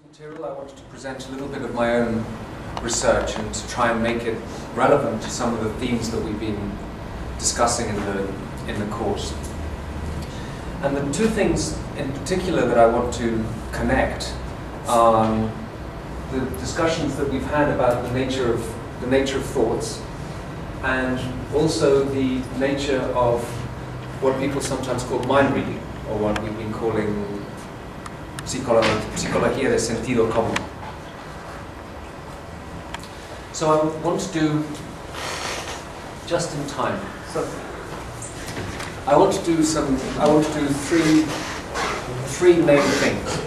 Material, I wanted to present a little bit of my own research and to try and make it relevant to some of the themes that we've been discussing in the, in the course. And the two things in particular that I want to connect are the discussions that we've had about the nature of, the nature of thoughts and also the nature of what people sometimes call mind reading, or what we've been calling psicología sentido común. So I want to do just in time. So I want to do some. I want to do three three main things.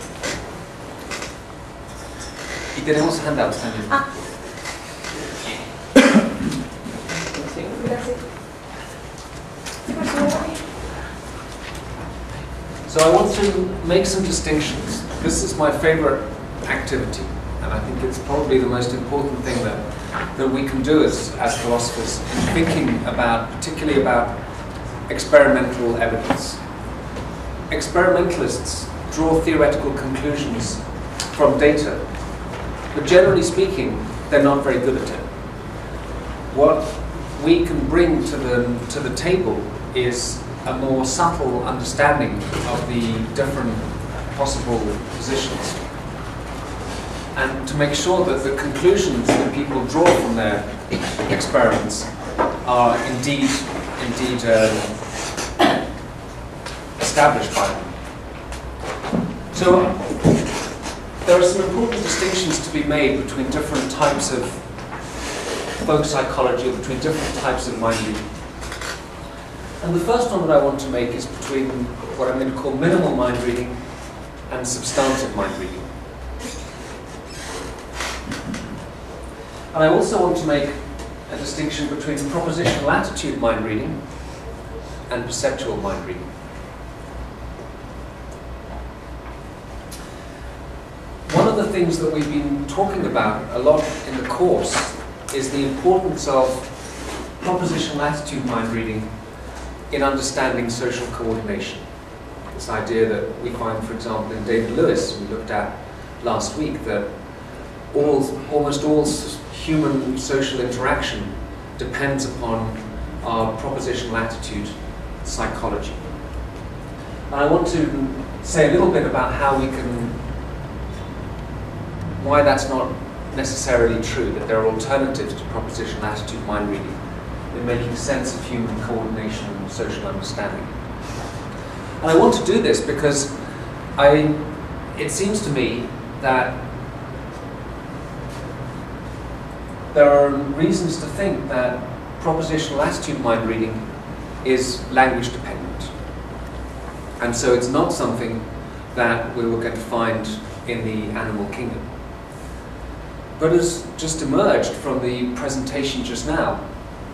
Y tenemos handouts también. Ah. So I want to make some distinctions. This is my favorite activity, and I think it's probably the most important thing that, that we can do as, as philosophers in thinking about, particularly about experimental evidence. Experimentalists draw theoretical conclusions from data, but generally speaking, they're not very good at it. What we can bring to the, to the table is a more subtle understanding of the different possible positions. And to make sure that the conclusions that people draw from their experiments are indeed, indeed um, established by them. So there are some important distinctions to be made between different types of folk psychology, or between different types of mind reading. And the first one that I want to make is between what I'm going to call minimal mind reading and substantive mind reading. And I also want to make a distinction between propositional attitude mind reading and perceptual mind reading. One of the things that we've been talking about a lot in the course is the importance of propositional attitude mind reading in understanding social coordination. This idea that we find, for example, in David Lewis, we looked at last week, that all, almost all human social interaction depends upon our propositional attitude psychology. And I want to say a little bit about how we can, why that's not necessarily true, that there are alternatives to propositional attitude mind reading in making sense of human coordination and social understanding. And I want to do this because I, it seems to me that there are reasons to think that propositional attitude mind reading is language dependent. And so it's not something that we were going to find in the animal kingdom. But as just emerged from the presentation just now,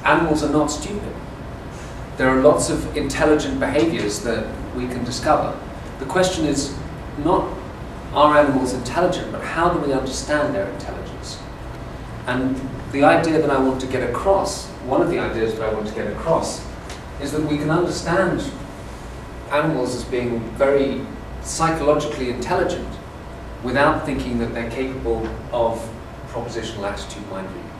animals are not stupid. There are lots of intelligent behaviors that we can discover. The question is not are animals intelligent, but how do we understand their intelligence? And the idea that I want to get across, one of the ideas that I want to get across, is that we can understand animals as being very psychologically intelligent without thinking that they're capable of propositional attitude mind reading.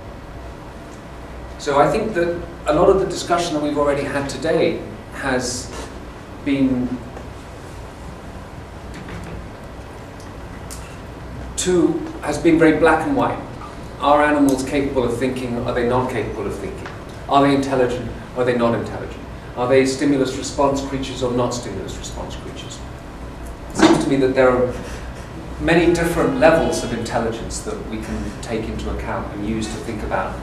So I think that a lot of the discussion that we've already had today has been too, has been very black and white. Are animals capable of thinking? Are they not capable of thinking? Are they intelligent? Are they not intelligent? Are they stimulus response creatures or not stimulus response creatures? It seems to me that there are many different levels of intelligence that we can take into account and use to think about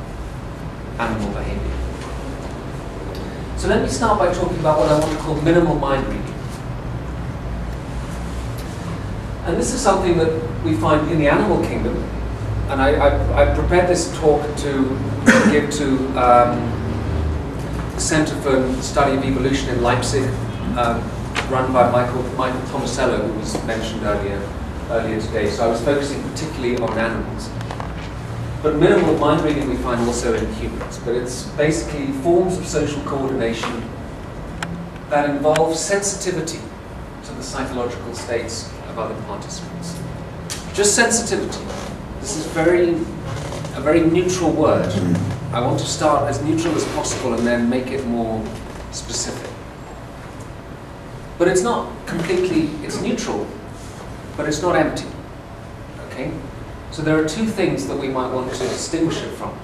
animal behavior. So let me start by talking about what I want to call minimal mind reading. And this is something that we find in the animal kingdom. And I, I, I prepared this talk to give to um, the Center for Study of Evolution in Leipzig, um, run by Michael, Michael Tomasello, who was mentioned earlier, earlier today. So I was focusing particularly on animals. But minimal mind reading we find also in humans, but it's basically forms of social coordination that involve sensitivity to the psychological states of other participants. just sensitivity. This is very a very neutral word. Mm. I want to start as neutral as possible and then make it more specific. But it's not completely, it's neutral, but it's not empty. Okay? So there are two things that we might want to distinguish it from.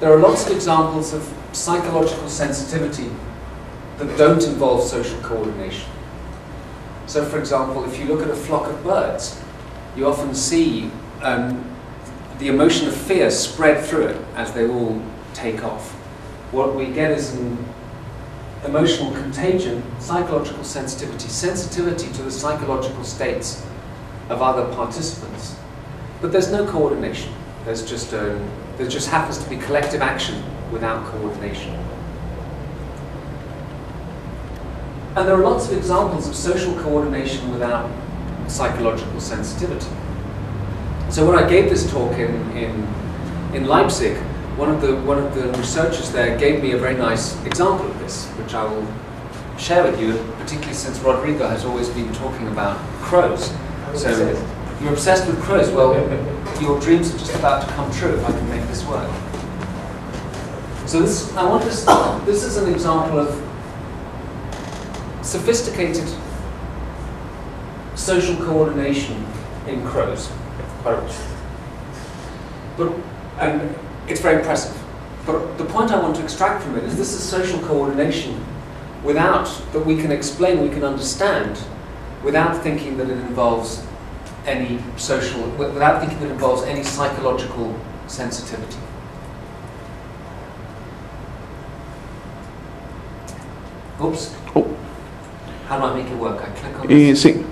There are lots of examples of psychological sensitivity that don't involve social coordination. So, for example, if you look at a flock of birds, you often see um, the emotion of fear spread through it as they all take off. What we get is an emotional contagion, psychological sensitivity, sensitivity to the psychological states of other participants. But there's no coordination. There's just a, um, there just happens to be collective action without coordination. And there are lots of examples of social coordination without psychological sensitivity. So when I gave this talk in, in, in Leipzig, one of, the, one of the researchers there gave me a very nice example of this, which I will share with you, particularly since Rodrigo has always been talking about crows. So you're obsessed with crows. Well, your dreams are just about to come true if I can make this work. So this, I want this, this is an example of sophisticated social coordination in crows. But, and it's very impressive. But the point I want to extract from it is this is social coordination without, that we can explain, we can understand, without thinking that it involves any social, without thinking that it involves any psychological sensitivity. Oops. Oh. How do I make it work? I click on Eh, sí.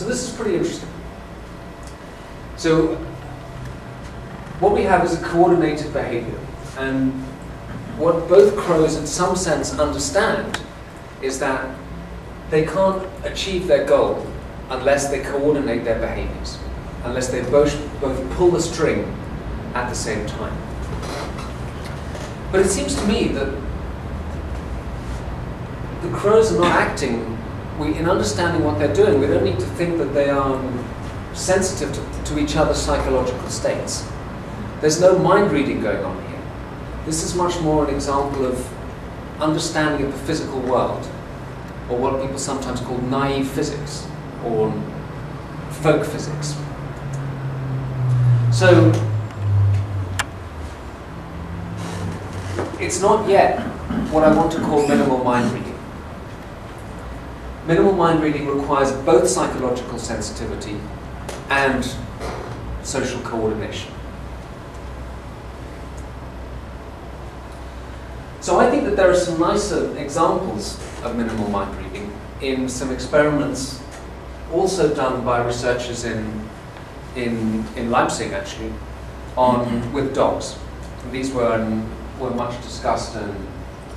So this is pretty interesting. So what we have is a coordinated behavior. And what both crows in some sense understand is that they can't achieve their goal unless they coordinate their behaviors, unless they both, both pull the string at the same time. But it seems to me that the crows are not acting, we, in understanding what they're doing, we don't need to think that they are sensitive to, to each other's psychological states. There's no mind reading going on here. This is much more an example of understanding of the physical world, or what people sometimes call naive physics, or folk physics. So, it's not yet what I want to call minimal mind reading. Minimal mind reading requires both psychological sensitivity and social coordination. So I think that there are some nicer examples of minimal mind reading in some experiments also done by researchers in, in, in Leipzig actually, on, with dogs. And these were, um, were much discussed um,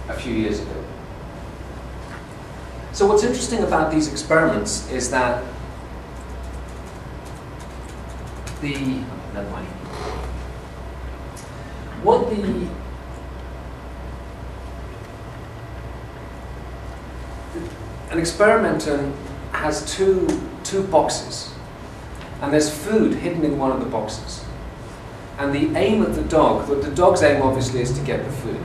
a few years ago. So what's interesting about these experiments is that the, never mind. What the an experimenter has two, two boxes, and there's food hidden in one of the boxes. And the aim of the dog, the, the dog's aim obviously is to get the food.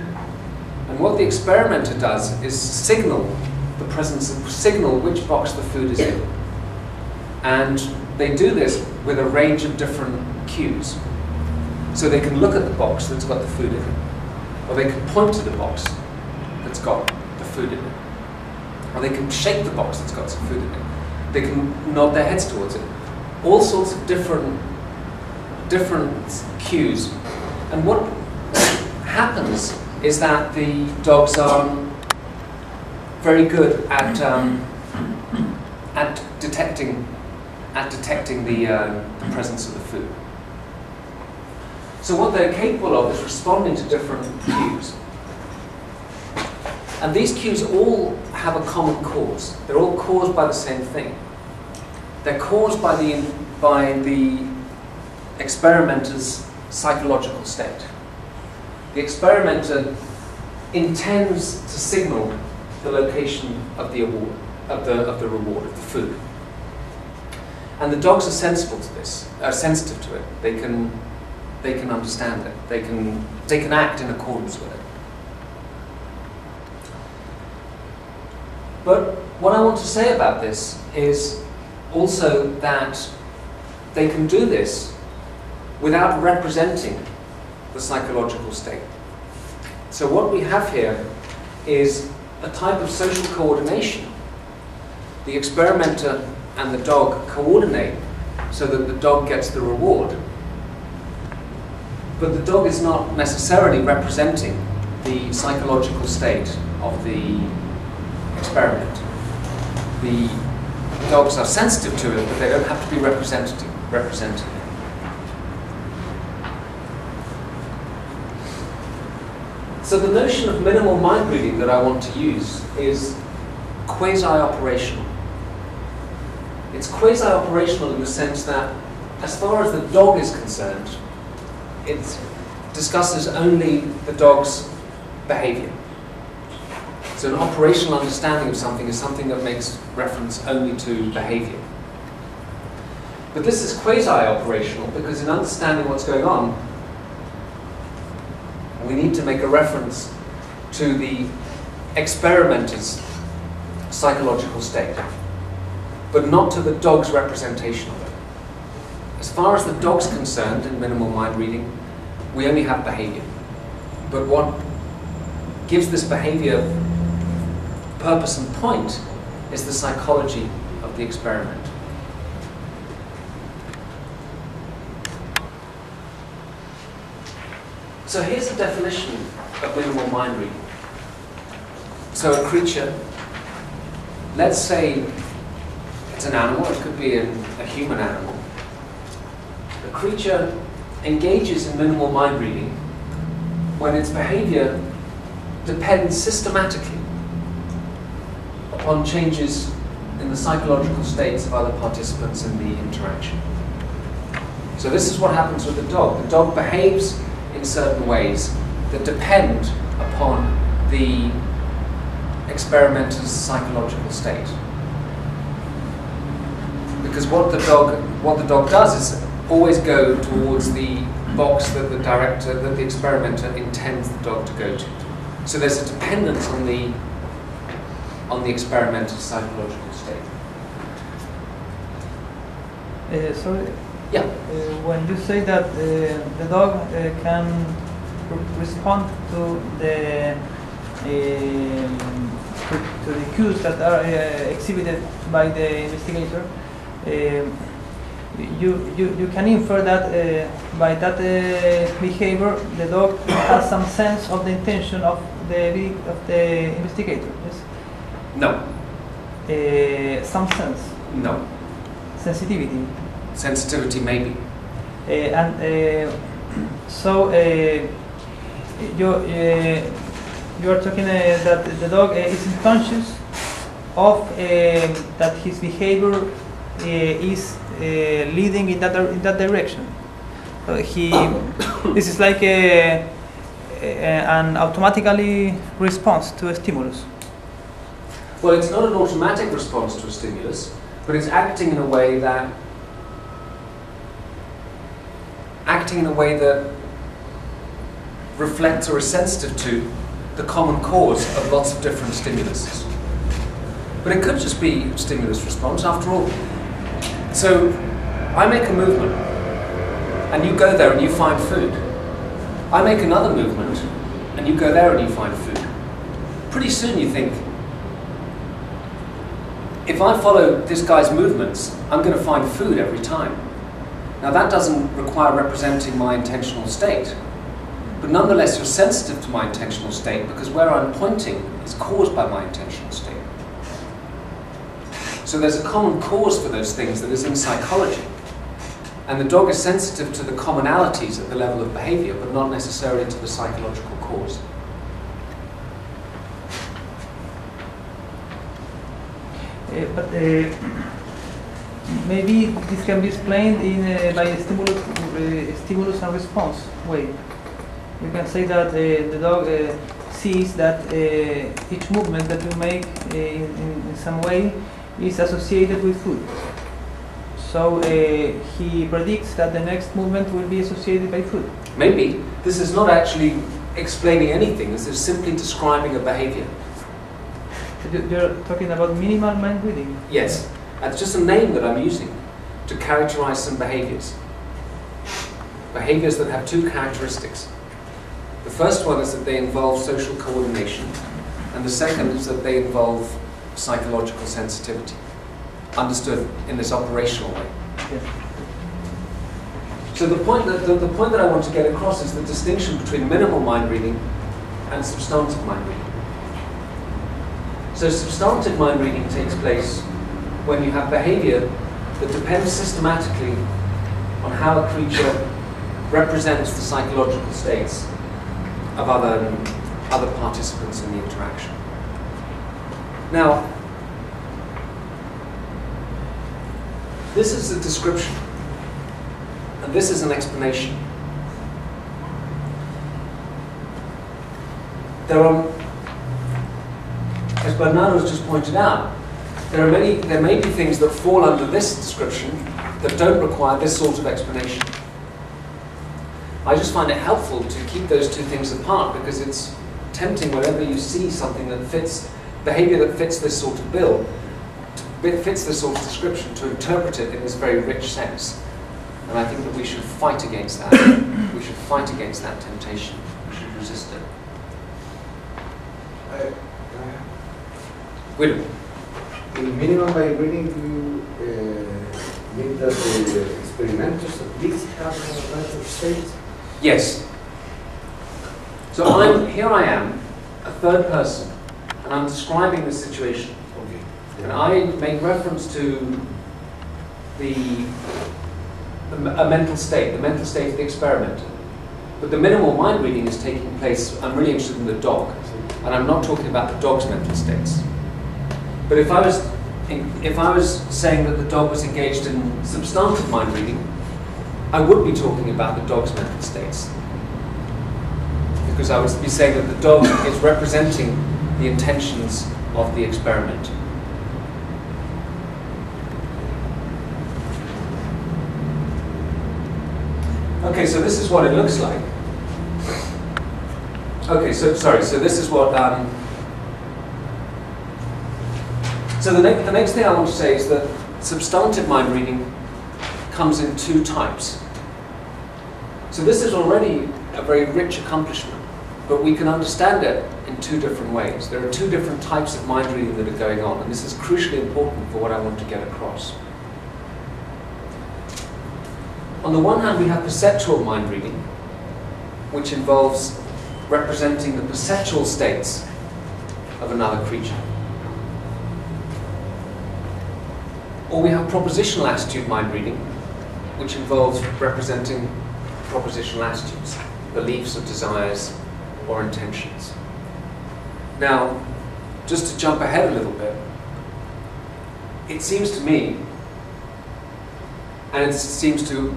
And what the experimenter does is signal the presence of, signal which box the food is in. And they do this with a range of different cues. So they can look at the box that's got the food in it, or they can point to the box that's got the food in it or they can shake the box that's got some food in it. They can nod their heads towards it. All sorts of different, different cues. And what happens is that the dogs are very good at, um, at detecting, at detecting the, uh, the presence of the food. So what they're capable of is responding to different cues. And these cues all have a common cause. They're all caused by the same thing. They're caused by the, by the experimenter's psychological state. The experimenter intends to signal the location of the award, of the, of the reward, of the food. And the dogs are sensible to this, are sensitive to it. They can, they can understand it. They can, they can act in accordance with it. But what I want to say about this is also that they can do this without representing the psychological state. So what we have here is a type of social coordination. The experimenter and the dog coordinate so that the dog gets the reward. But the dog is not necessarily representing the psychological state of the experiment. The dogs are sensitive to it, but they don't have to be representing it. So the notion of minimal mind reading that I want to use is quasi-operational. It's quasi-operational in the sense that, as far as the dog is concerned, it discusses only the dog's behavior. So an operational understanding of something is something that makes reference only to behavior. But this is quasi-operational because in understanding what's going on, we need to make a reference to the experimenter's psychological state, but not to the dog's representation of it. As far as the dog's concerned in minimal mind reading, we only have behavior. But what gives this behavior purpose and point is the psychology of the experiment. So here's a definition of minimal mind reading. So a creature, let's say it's an animal, it could be a, a human animal. A creature engages in minimal mind reading when its behavior depends systematically upon changes in the psychological states of other participants in the interaction. So this is what happens with the dog. The dog behaves in certain ways that depend upon the experimenter's psychological state. Because what the dog what the dog does is always go towards the box that the director, that the experimenter intends the dog to go to. So there's a dependence on the on the experimental psychological state. Uh, sorry, Yeah. uh, when you say that uh, the dog uh, can re- respond to the um, to, to the cues that are uh, exhibited by the investigator, um, you, you, you can infer that uh, by that uh, behavior the dog has some sense of the intention of the of the investigator. Yes, No. uh, some sense, No. sensitivity. Sensitivity maybe. Uh, and uh, so uh, you uh, you are talking uh, that the dog is conscious of uh, that his behavior uh, is uh, leading in that in that direction. So he this is like a, a, an automatically response to a stimulus. Well, it's not an automatic response to a stimulus, but it's acting in a way that acting in a way that reflects or is sensitive to the common cause of lots of different stimuluses. But it could just be stimulus response after all. So I make a movement and you go there and you find food. I make another movement and you go there and you find food. Pretty soon you think, if I follow this guy's movements, I'm going to find food every time. Now that doesn't require representing my intentional state, but nonetheless you're sensitive to my intentional state because where I'm pointing is caused by my intentional state. So there's a common cause for those things that is in psychology. And the dog is sensitive to the commonalities at the level of behavior, but not necessarily to the psychological cause. Eh, but uh, maybe this can be explained in uh, by a stimulus, stimulus and response way. You can say that the dog sees that each movement that you make in, in, some way is associated with food. So he predicts that the next movement will be associated by food. Maybe this is not actually explaining anything, this is simply describing a behavior. You're talking about minimal mind reading. Yes, that's just a name that I'm using to characterize some behaviors. Behaviors that have two characteristics. The first one is that they involve social coordination, and the second is that they involve psychological sensitivity, understood in this operational way. So the point that the, the point that I want to get across is the distinction between minimal mind reading and substantive mind reading. So substantive mind reading takes place when you have behavior that depends systematically on how a creature represents the psychological states of other other participants in the interaction. Now, this is a description and this is an explanation. There are, as Bernardo has just pointed out, there are many, there may be things that fall under this description that don't require this sort of explanation. I just find it helpful to keep those two things apart because it's tempting whenever you see something that fits, behavior that fits this sort of bill, fits this sort of description, to interpret it in this very rich sense. And I think that we should fight against that. we should fight against that temptation. We should resist it. I- William, In minimum by reading, do you uh, mean that the experimenters at least have a mental state? yes. So I'm here. I am, a third person, and I'm describing the situation. Okay. And I make reference to the, the a mental state, the mental state of the experimenter. But the minimal mind reading is taking place. I'm really interested in the dog. and I'm not talking about the dog's mental states. But if I was, if I was saying that the dog was engaged in substantive mind reading, I would be talking about the dog's mental states, because I would be saying that the dog is representing the intentions of the experiment. Okay, so this is what it looks like. Okay, so sorry, so this is what. Um, so the, ne- the next thing I want to say is that substantive mind reading comes in two types. So this is already a very rich accomplishment, but we can understand it in two different ways. There are two different types of mind reading that are going on, and this is crucially important for what I want to get across. On the one hand, we have perceptual mind reading, which involves representing the perceptual states of another creature. Or we have propositional attitude mind reading, which involves representing propositional attitudes, beliefs or desires or intentions. Now, just to jump ahead a little bit, it seems to me, and it seems to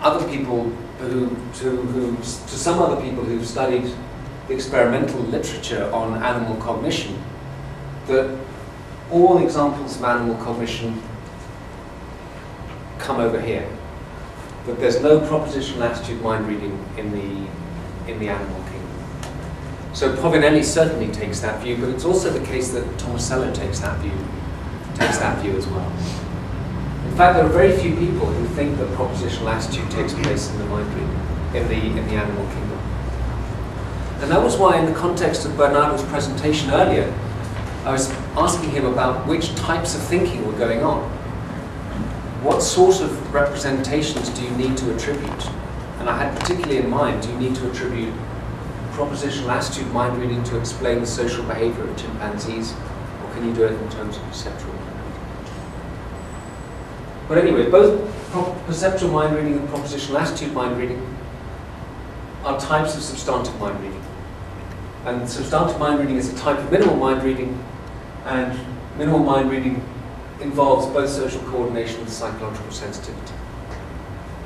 other people who, to, who, to some other people who've studied the experimental literature on animal cognition, that all examples of animal cognition come over here. That there's no propositional attitude mind reading in the, in the animal kingdom. So Povinelli certainly takes that view, but it's also the case that Tomasello takes that view, takes that view as well. In fact, there are very few people who think that propositional attitude takes place in the mind reading, in the, in the animal kingdom. And that was why, in the context of Bernardo's presentation earlier, I was asking him about which types of thinking were going on. What sort of representations do you need to attribute? And I had particularly in mind, do you need to attribute propositional attitude mind reading to explain the social behavior of chimpanzees, or can you do it in terms of perceptual mind reading? But anyway, both perceptual mind reading and propositional attitude mind reading are types of substantive mind reading. And substantive mind reading is a type of minimal mind reading, and minimal mind reading involves both social coordination and psychological sensitivity.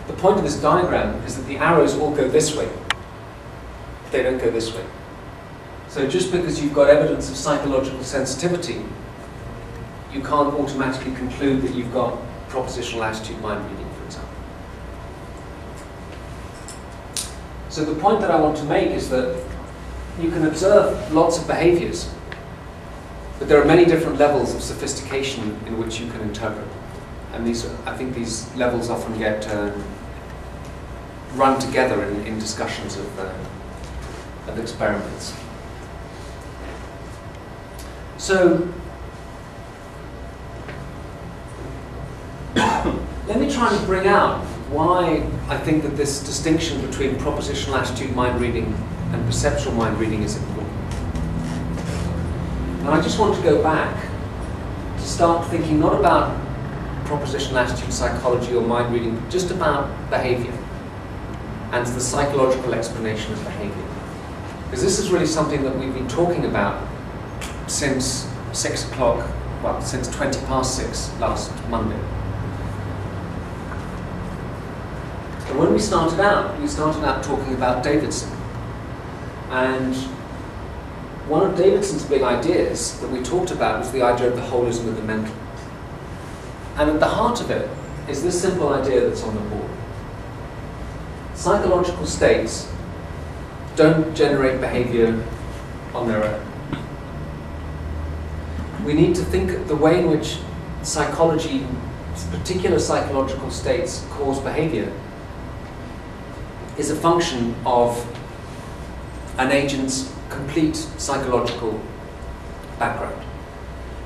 The point of this diagram is that the arrows all go this way. They don't go this way. So just because you've got evidence of psychological sensitivity, you can't automatically conclude that you've got propositional attitude mind reading, for example. So the point that I want to make is that you can observe lots of behaviors, but there are many different levels of sophistication in which you can interpret. And these, I think these levels often get uh, run together in, in discussions of, uh, of experiments. So, let me try and bring out why I think that this distinction between propositional attitude mind reading and perceptual mind reading is important. And I just want to go back to start thinking not about propositional attitude psychology or mind reading, but just about behavior and the psychological explanation of behavior. Because this is really something that we've been talking about since six o'clock, well, since 20 past six last Monday. And when we started out, we started out talking about Davidson. And one of Davidson's big ideas that we talked about was the idea of the holism of the mental. And at the heart of it is this simple idea that's on the board. Psychological states don't generate behavior on their own. We need to think of the way in which psychology, particular psychological states cause behavior, is a function of an agent's complete psychological background.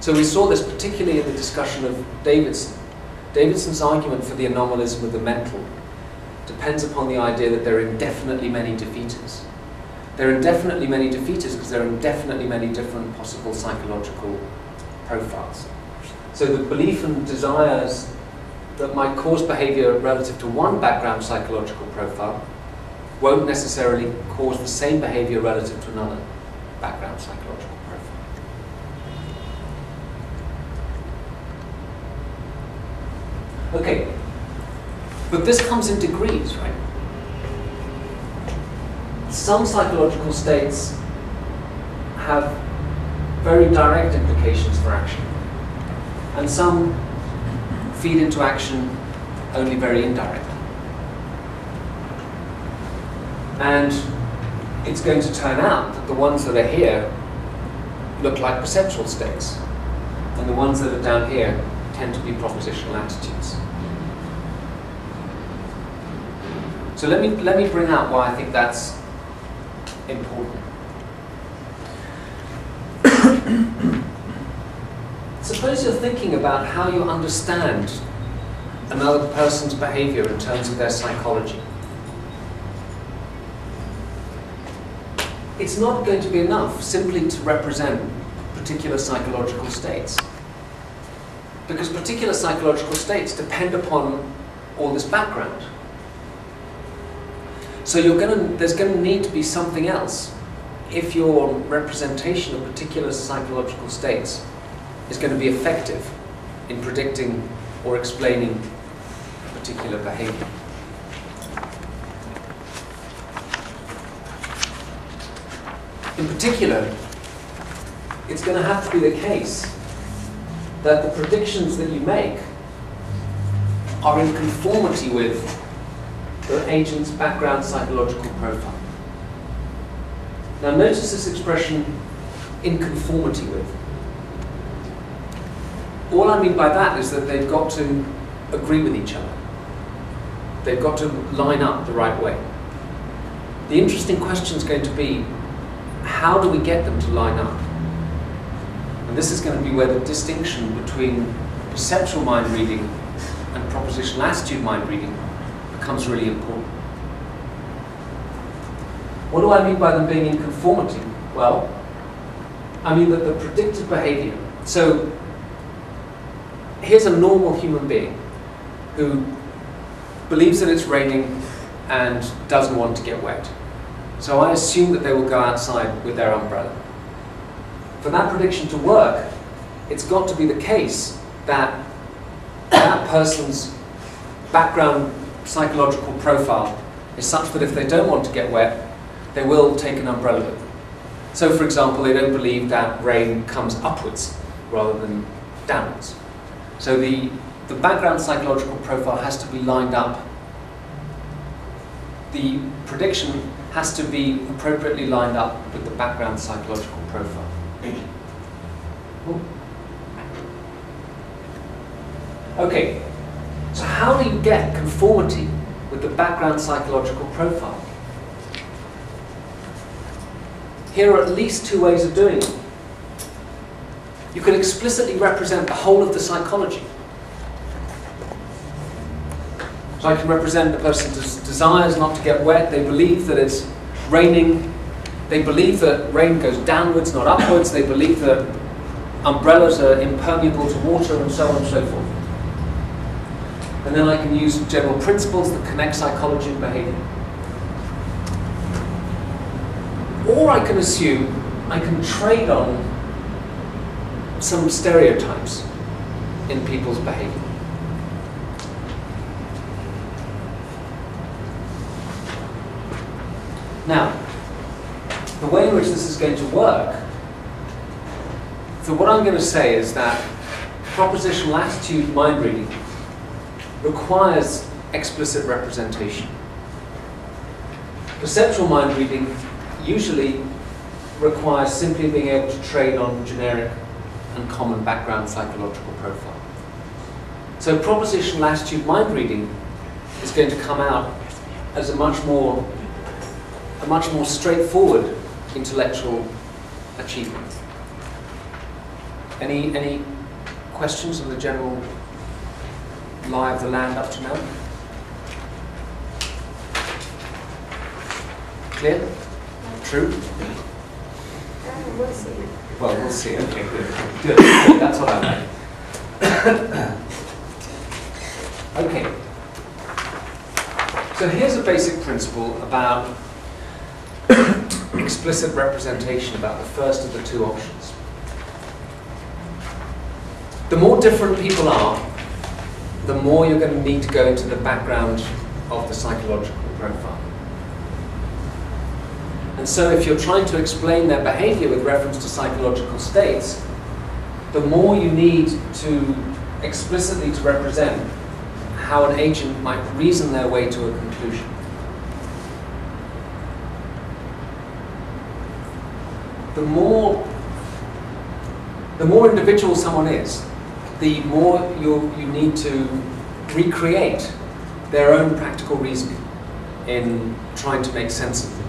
So we saw this particularly in the discussion of Davidson. Davidson's argument for the anomalism of the mental depends upon the idea that there are indefinitely many defeaters. There are indefinitely many defeaters because there are indefinitely many different possible psychological profiles. So the belief and desires that might cause behavior relative to one background psychological profile won't necessarily cause the same behavior relative to another background psychological profile. Okay, but this comes in degrees, right? Some psychological states have very direct implications for action, and some feed into action only very indirectly. And it's going to turn out that the ones that are here look like perceptual states, and the ones that are down here tend to be propositional attitudes. So let me, let me bring out why I think that's important. Suppose you're thinking about how you understand another person's behavior in terms of their psychology. It's not going to be enough simply to represent particular psychological states. Because particular psychological states depend upon all this background. So you're to, there's going to need to be something else if your representation of particular psychological states is going to be effective in predicting or explaining particular behavior. In particular, it's going to have to be the case that the predictions that you make are in conformity with the agent's background psychological profile. Now notice this expression, in conformity with. All I mean by that is that they've got to agree with each other. They've got to line up the right way. The interesting question is going to be, how do we get them to line up? And this is going to be where the distinction between perceptual mind reading and propositional attitude mind reading becomes really important. What do I mean by them being in conformity? Well, I mean that the predicted behavior. So here's a normal human being who believes that it's raining and doesn't want to get wet. So I assume that they will go outside with their umbrella. For that prediction to work, it's got to be the case that that person's background psychological profile is such that if they don't want to get wet, they will take an umbrella with them. So, for example, they don't believe that rain comes upwards rather than downwards. So the, the background psychological profile has to be lined up. The prediction has to be appropriately lined up with the background psychological profile. Okay, so how do you get conformity with the background psychological profile? Here are at least two ways of doing it. You can explicitly represent the whole of the psychology. So I can represent the person's desires not to get wet, they believe that it's raining, they believe that rain goes downwards, not upwards, they believe that umbrellas are impermeable to water, and so on and so forth. And then I can use general principles that connect psychology and behavior. Or I can assume I can trade on some stereotypes in people's behavior. Now, the way in which this is going to work, so what I'm going to say is that propositional attitude mind reading requires explicit representation. Perceptual mind reading usually requires simply being able to trade on generic and common background psychological profile. So propositional attitude mind reading is going to come out as a much more a much more straightforward intellectual achievement. Any any questions on the general lie of the land up to now? Clear? True? We'll see. Well, we'll see. Okay, good. Good. good. That's what I meant. okay. So here's a basic principle about explicit representation about the first of the two options. The more different people are, the more you're going to need to go into the background of the psychological profile. And so if you're trying to explain their behavior with reference to psychological states, the more you need to explicitly to represent how an agent might reason their way to a conclusion. The more the more individual someone is, the more you you need to recreate their own practical reasoning in trying to make sense of them.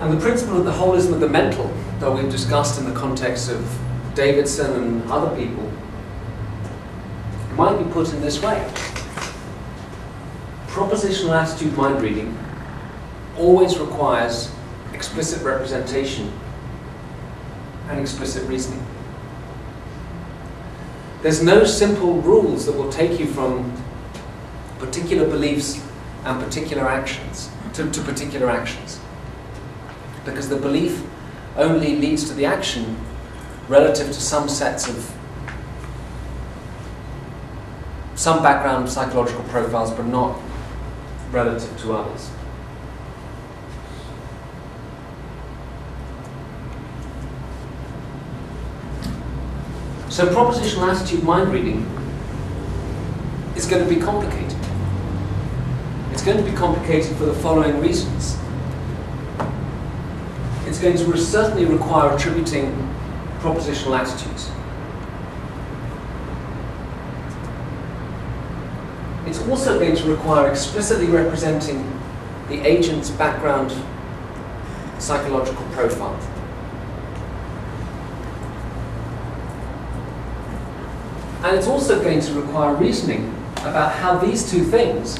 And the principle of the holism of the mental that we've discussed in the context of Davidson and other people might be put in this way. Propositional attitude mind reading always requires explicit representation and explicit reasoning. There's no simple rules that will take you from particular beliefs and particular actions to, to particular actions because the belief only leads to the action relative to some sets of some background psychological profiles, but not relative to others. So propositional attitude mind reading is going to be complicated. It's going to be complicated for the following reasons it's going to certainly require attributing propositional attitudes. it's also going to require explicitly representing the agent's background psychological profile. And it's also going to require reasoning about how these two things,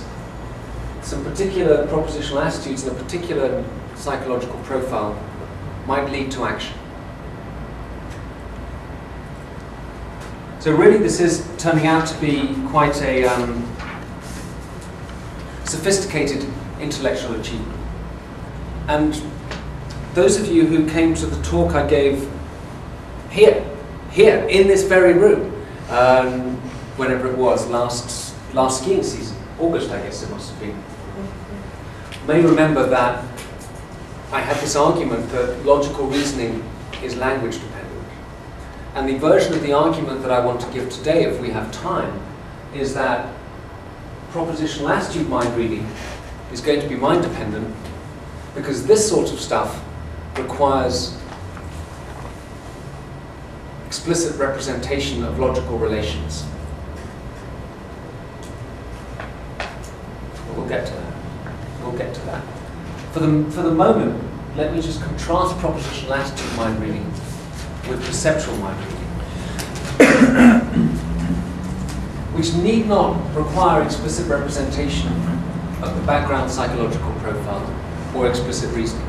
some particular propositional attitudes and a particular psychological profile, might lead to action. So really this is turning out to be quite a um, sophisticated intellectual achievement. And those of you who came to the talk I gave here, here, in this very room, um, whenever it was, last, last skiing season, August I guess it must have been, may remember that I had this argument that logical reasoning is language dependent. And the version of the argument that I want to give today, if we have time, is that propositional attitude mind reading is going to be mind dependent because this sort of stuff requires explicit representation of logical relations. We'll get to that. We'll get to that. For the, for the moment, let me just contrast propositional attitude mind reading with perceptual mind reading, which need not require explicit representation of the background psychological profile or explicit reasoning.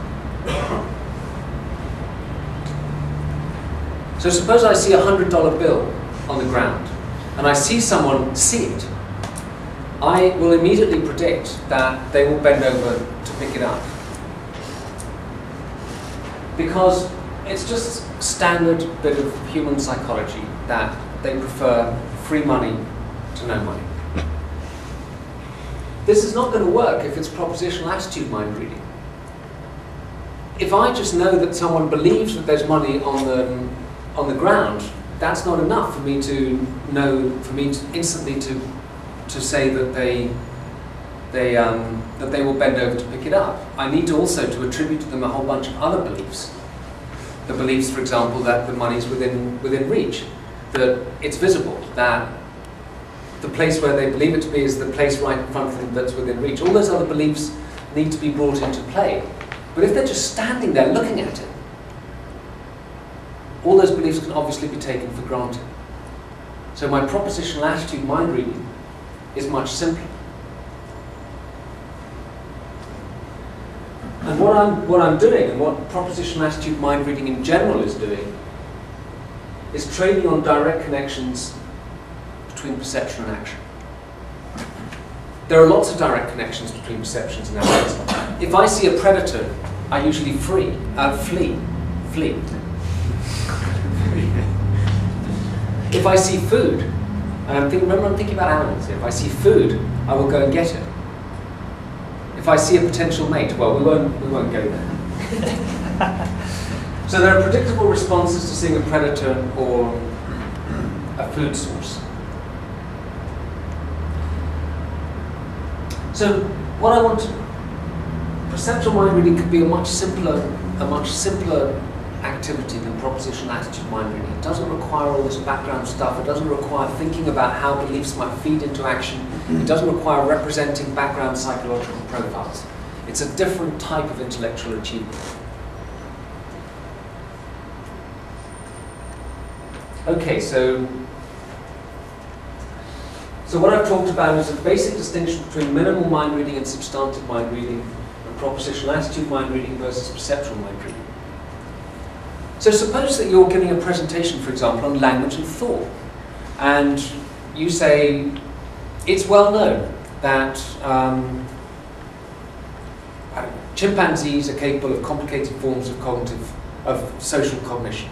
So suppose I see a $100 bill on the ground and I see someone see it. I will immediately predict that they will bend over to pick it up. Because it's just standard bit of human psychology that they prefer free money to no money. This is not going to work if it's propositional attitude mind reading. If I just know that someone believes that there's money on the, on the ground, that's not enough for me to know, for me to instantly to, to say that they, they, um, that they will bend over to pick it up. I need to also to attribute to them a whole bunch of other beliefs. The beliefs, for example, that the money's within, within reach, that it's visible, that the place where they believe it to be is the place right in front of them that's within reach. All those other beliefs need to be brought into play. But if they're just standing there looking at it, all those beliefs can obviously be taken for granted. So my propositional attitude mind reading is much simpler. And what I'm, what I'm doing, and what propositional attitude mind reading in general is doing, is trading on direct connections between perception and action. There are lots of direct connections between perceptions and actions. If I see a predator, I usually free, uh, flee, flee. if I see food, and I'm thinking, remember I'm thinking about animals. If I see food, I will go and get it. If I see a potential mate, well, we won't, we won't go there. so there are predictable responses to seeing a predator or a food source. So what I want to, perceptual mind reading could be a much simpler, a much simpler activity than propositional attitude mind reading. It doesn't require all this background stuff. It doesn't require thinking about how beliefs might feed into action. Hmm. It doesn't require representing background psychological profiles. It's a different type of intellectual achievement. Okay, so so what I've talked about is a basic distinction between minimal mind reading and substantive mind reading, and propositional attitude mind reading versus perceptual mind reading. So suppose that you're giving a presentation, for example, on language and thought, and you say, it's well known that um, chimpanzees are capable of complicated forms of cognitive, of social cognition,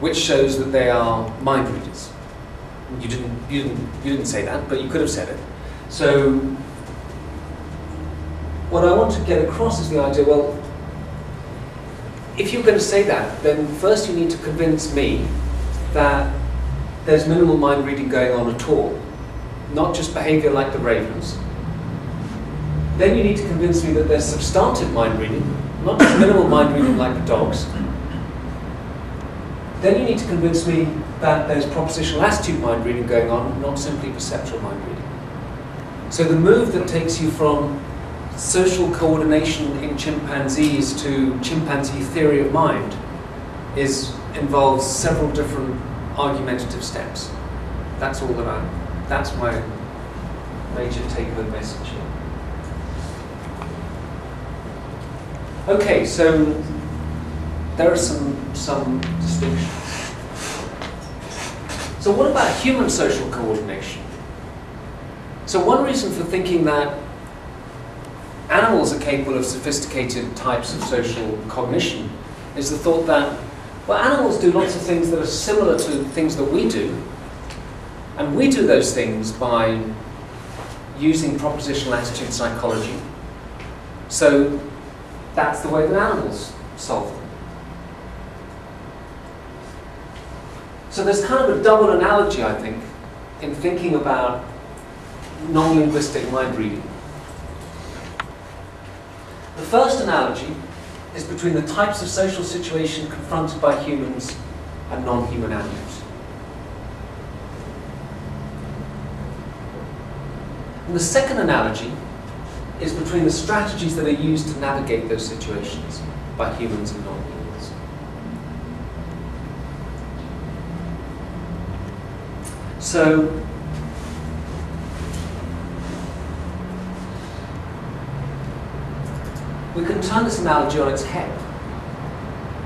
which shows that they are mind readers. You didn't, you didn't, you didn't say that, but you could have said it. So what I want to get across is the idea, well, if you're going to say that, then first you need to convince me that there's minimal mind reading going on at all, not just behavior like the ravens. Then you need to convince me that there's substantive mind reading, not just minimal mind reading like the dogs. Then you need to convince me that there's propositional attitude mind reading going on, not simply perceptual mind reading. So the move that takes you from social coordination in chimpanzees to chimpanzee theory of mind is involves several different argumentative steps. That's all that I'm, that's my major take-home message here. Okay, so there are some, some distinctions. So what about human social coordination? So one reason for thinking that animals are capable of sophisticated types of social cognition is the thought that, well, animals do lots of things that are similar to things that we do, and we do those things by using propositional attitude psychology. So that's the way that animals solve them. So there's kind of a double analogy, I think, in thinking about non-linguistic mind reading. The first analogy is between the types of social situation confronted by humans and non-human animals. And the second analogy is between the strategies that are used to navigate those situations by humans and non-humans. So, we can turn this analogy on its head.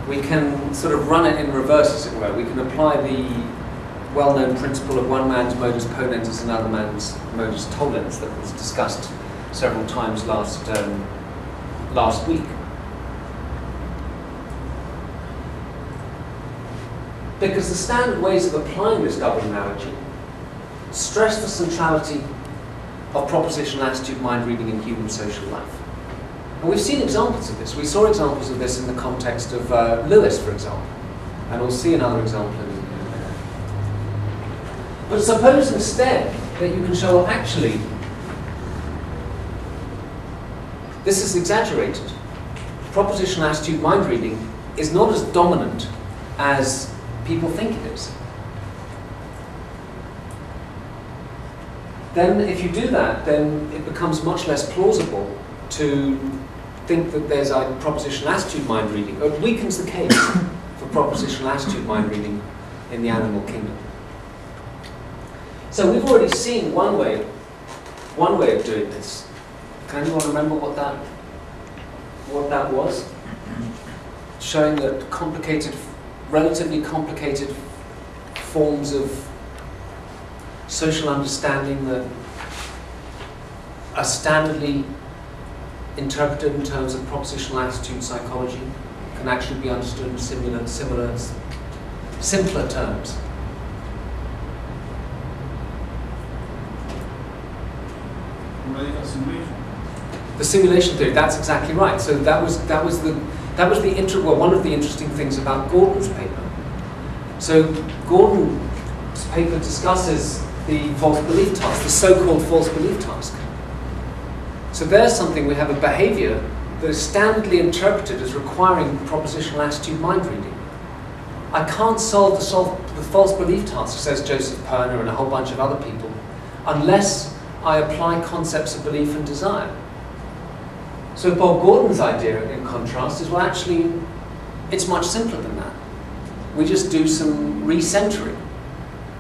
We can sort of run it in reverse, as it were. We can apply the well-known principle of one man's modus ponens is another man's modus tollens that was discussed several times last um, last week. Because the standard ways of applying this double analogy stress the centrality of propositional attitude mind reading in human social life. And we've seen examples of this. We saw examples of this in the context of uh, Lewis, for example. And we'll see another example in a minute. But suppose instead that you can show, well, actually, this is exaggerated. Propositional attitude mind reading is not as dominant as people think it is. Then, if you do that, then it becomes much less plausible to think that there's a propositional attitude mind reading. It weakens the case for propositional attitude mind reading in the animal kingdom. So we've already seen one way, one way of doing this. Can anyone remember what that, what that was? Showing that complicated, relatively complicated forms of social understanding that are standardly interpreted in terms of propositional attitude psychology can actually be understood in similar, similar, simpler terms. Simulation. The simulation theory, that's exactly right. So that was that was the that was the inter- well, one of the interesting things about Gordon's paper. So Gordon's paper discusses the false belief task, the so-called false belief task. So there's something we have a behavior that is standardly interpreted as requiring propositional attitude mind reading. I can't solve the, solve the false belief task, says Joseph Perner and a whole bunch of other people, unless I apply concepts of belief and desire. So Bob Gordon's idea, in contrast, is well, actually, it's much simpler than that. We just do some recentering.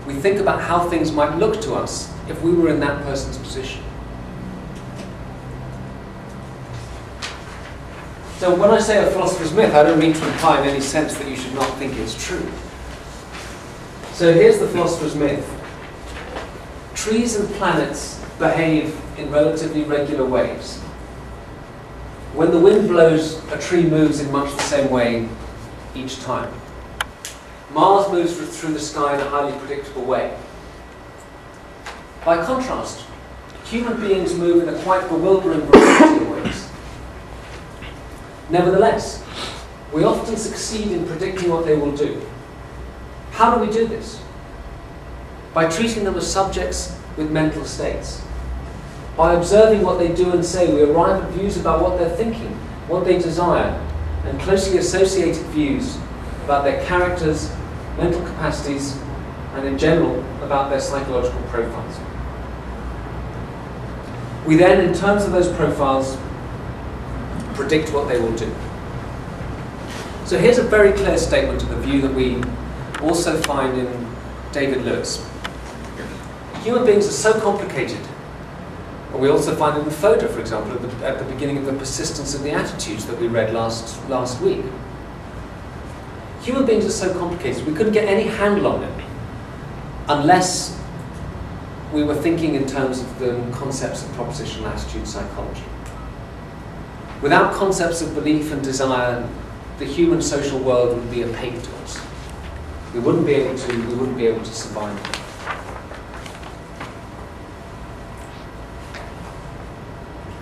We think about how things might look to us if we were in that person's position. So when I say a philosopher's myth, I don't mean to imply in any sense that you should not think it's true. So here's the philosopher's myth. Trees and planets behave in relatively regular ways. When the wind blows, a tree moves in much the same way each time. Mars moves through the sky in a highly predictable way. By contrast, human beings move in a quite bewildering variety of ways. Nevertheless, we often succeed in predicting what they will do. How do we do this? By treating them as subjects with mental states. By observing what they do and say, we arrive at views about what they're thinking, what they desire, and closely associated views about their characters, mental capacities, and in general about their psychological profiles. We then, in terms of those profiles, predict what they will do. So here's a very clear statement of the view that we also find in David Lewis. Human beings are so complicated, and we also find in the Fodor, for example, at the, at the beginning of the persistence of the attitudes that we read last, last week. Human beings are so complicated, we couldn't get any handle on it unless we were thinking in terms of the concepts of propositional attitude psychology. Without concepts of belief and desire, the human social world would be opaque to us. We wouldn't be able to, we wouldn't be able to survive.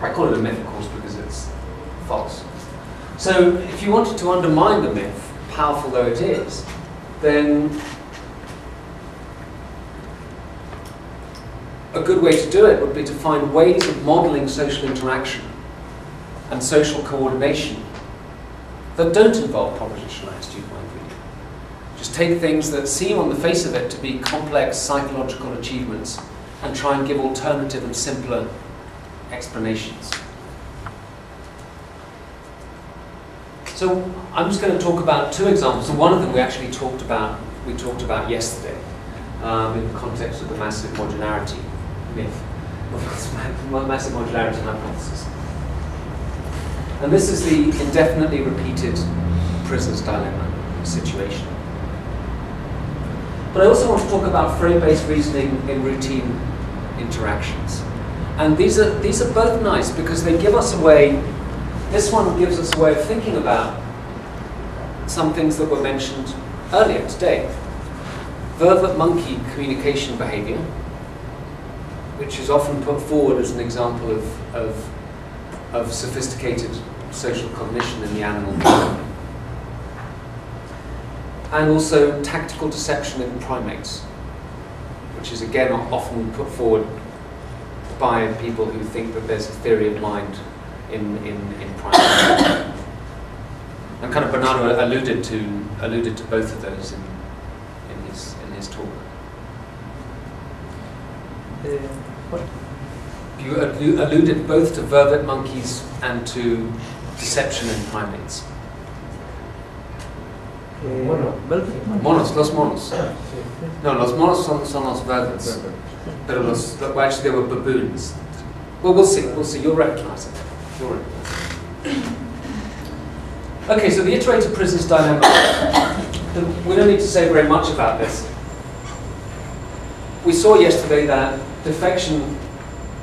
I call it a myth, of course, because it's false. So, if you wanted to undermine the myth, powerful though it is, then a good way to do it would be to find ways of modeling social interaction and social coordination that don't involve propositional attitude mind reading. Just take things that seem on the face of it to be complex psychological achievements and try and give alternative and simpler explanations. So I'm just going to talk about two examples. And one of them we actually talked about. We talked about yesterday um, in the context of the massive modularity myth, massive modularity hypothesis. And this is the indefinitely repeated prisoner's dilemma situation. But I also want to talk about frame-based reasoning in routine interactions. And these are, these are both nice because they give us a way, this one gives us a way of thinking about some things that were mentioned earlier today. Vervet monkey communication behavior, which is often put forward as an example of, of, of sophisticated social cognition in the animal kingdom. And also tactical deception in primates, which is again often put forward by people who think that there's a theory of mind in, in, in primates. and kind of Bernardo alluded to alluded to both of those in, in his in his talk. Uh, what? You allu- alluded both to vervet monkeys and to deception in primates. Uh, Mono. Monos, los monos. No, los monos son, son los vervets. Pero los, well, actually, they were baboons. Well, we'll see. We'll see. You'll recognize it. It. Okay, so the iterated prisoner's dilemma. We don't need to say very much about this. We saw yesterday that defection